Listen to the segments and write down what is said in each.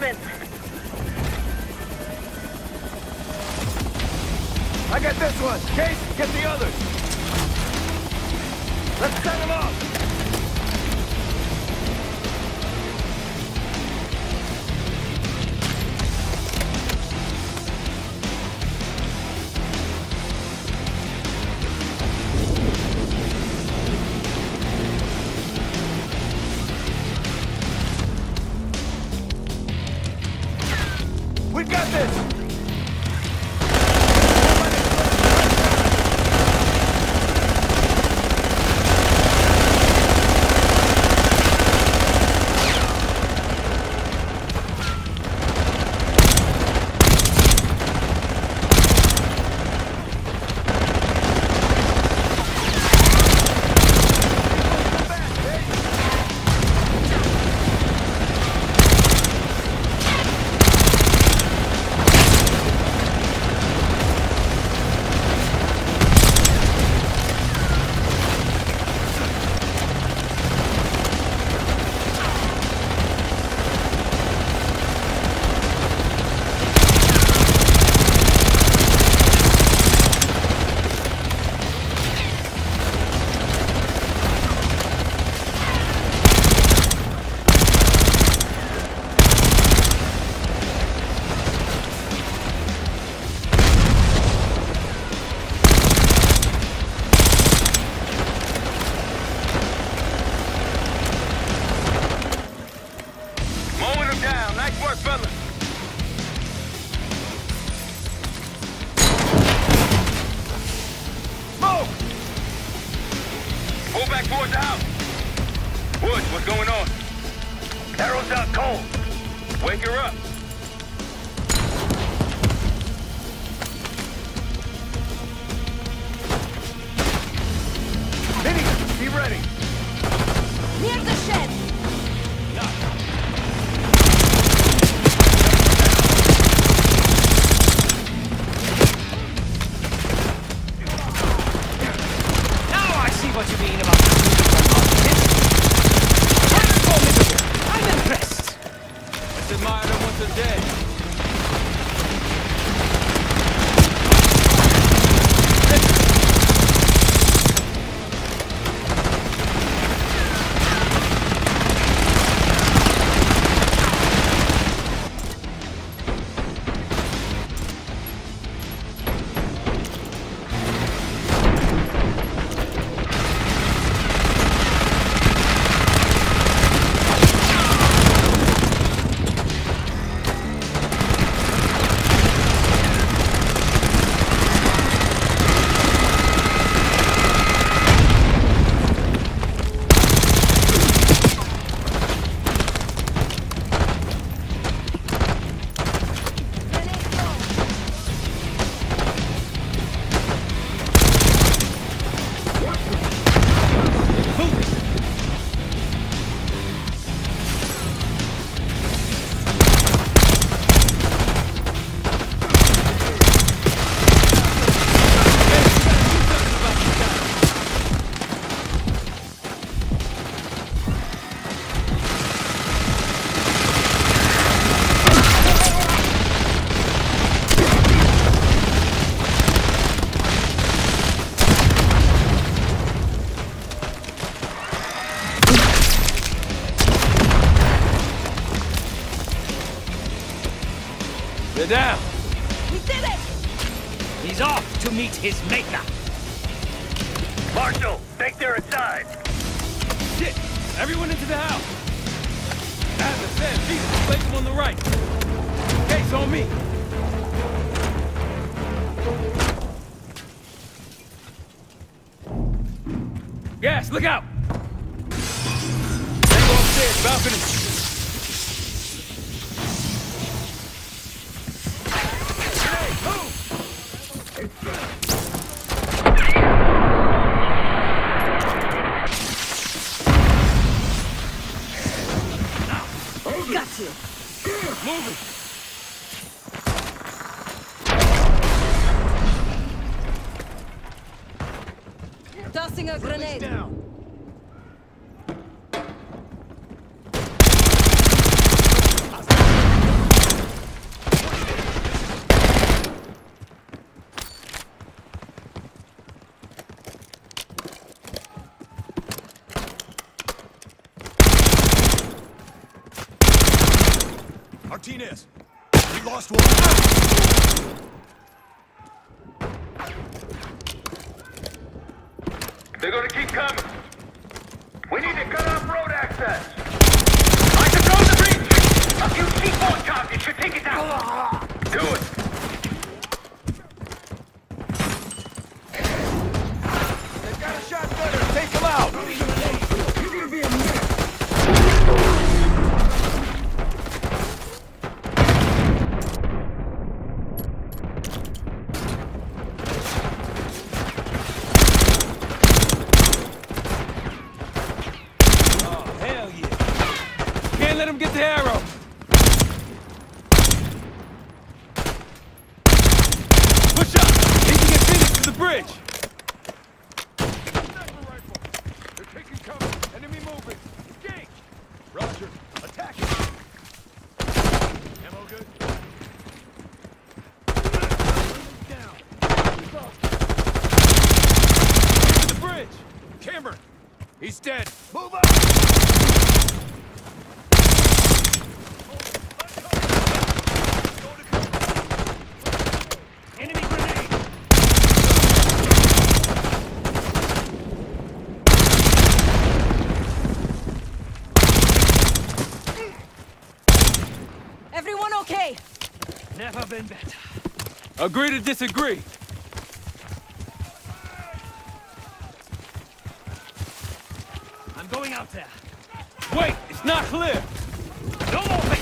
reinforcements. I got this one. Case, get the others. Let's set them off. What you mean about We did it! He's off to meet his maker. Marshall, think they're inside. Shit! Everyone into the house! As I said, Jesus, place them on the right. Case on me. Gas, look out! They go upstairs, balcony. Got you. Moving! Tossing a grenade. Down! Martinez. We lost one. They're gonna keep coming. We need to cut off road access. I control the breach. A few C4 targets should take it down. Do it. They've got a shotgunner. Take them out. Oh, hell yeah. Can't let him get the arrow. Push up. Need to get Phoenix to the bridge. They're taking cover. Enemy moving. Engage. Roger. Attack. Ammo good. Down. To the bridge. Cameron. He's dead. Move up. Enemy grenade! Everyone okay? Never been better. Agree to disagree. Going out there. Wait, it's not clear. No more wait!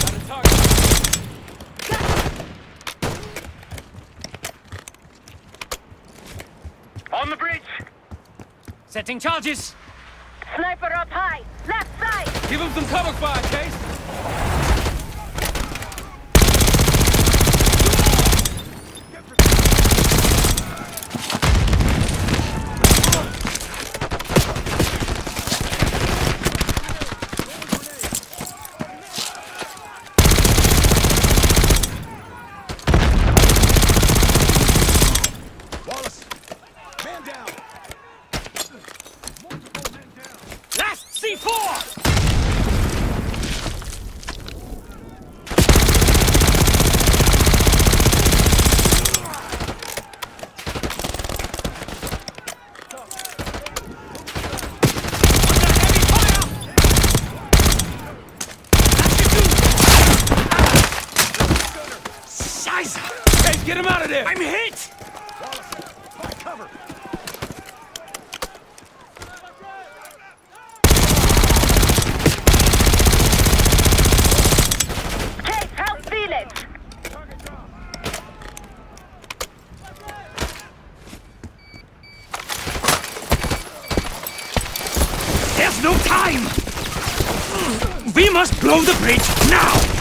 Got a target. On the bridge. Setting charges! Sniper up high! Left side! Give him some cover fire, Case. Get him out of there. I'm hit! Cover. Case, help Felix! There's no time! We must blow the bridge now!